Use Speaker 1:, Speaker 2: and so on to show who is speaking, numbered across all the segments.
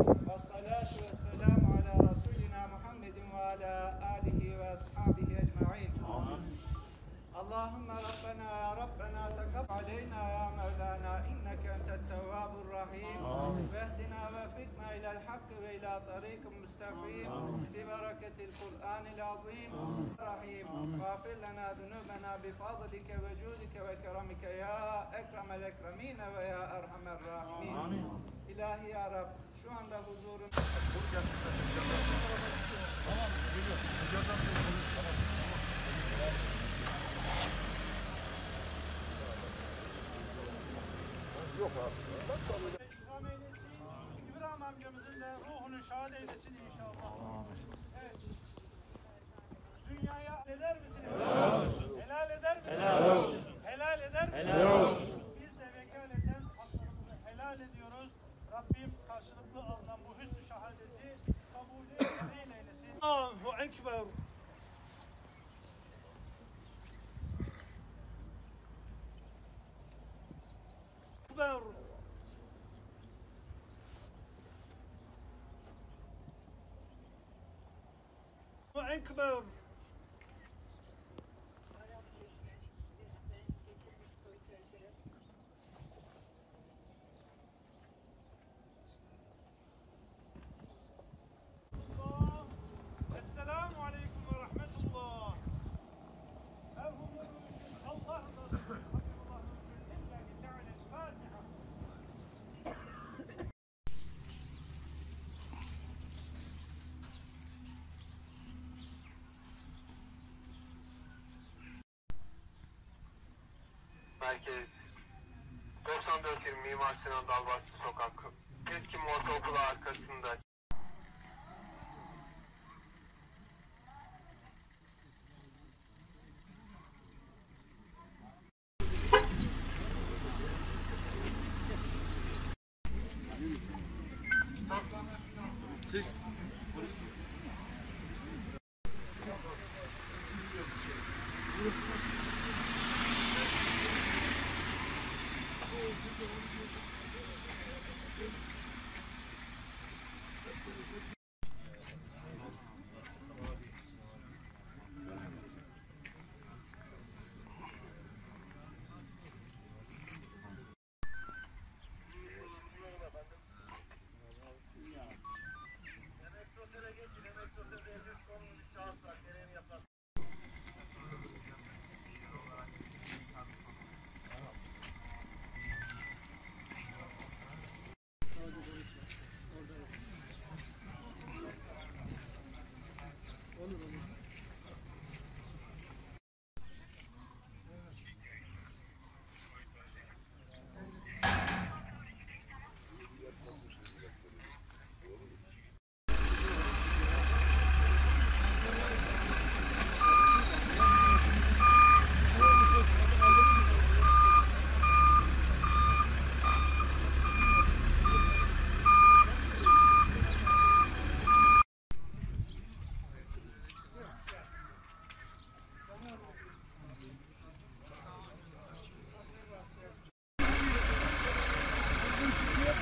Speaker 1: والصلاة والسلام على رسولنا محمد وعلى آله وأصحابه أجمعين. اللهم ربنا يا ربنا تقبل علينا يا مولانا إنك أنت التواب الرحيم. واهدنا وفقنا إلى الحق وإلى طريق مستقيم. ببركة القرآن العظيم. الرحيم واغفر لنا ذنوبنا بفضلك وجودك وكرمك يا أكرم الأكرمين ويا أرحم الراحمين. İlahi ya Rab şu anda huzurun
Speaker 2: İkram eylesin. İbrahim amcamızın da ruhunu şad eylesin inşallah. Evet. Dünyaya eder misiniz? Helal olsun. Helal eder misiniz? Helal olsun. Helal eder misiniz? Helal olsun. Ekber. Ekber. أكبر
Speaker 3: Merkez. 94 yıl Mimar Sinan Dalbakçı Sokak. Keskim Ortaokulu arkasında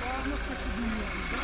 Speaker 3: Ладно, спасибо.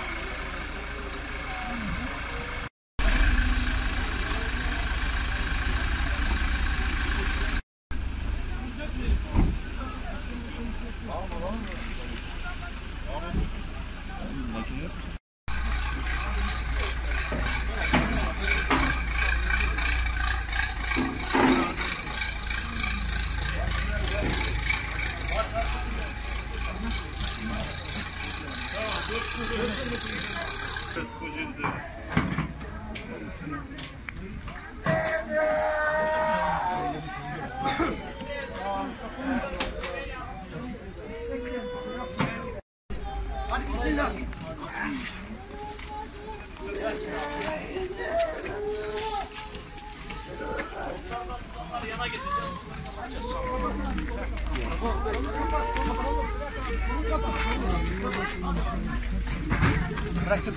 Speaker 3: Bismillah. yana geçeceğiz.
Speaker 1: Bıraktık.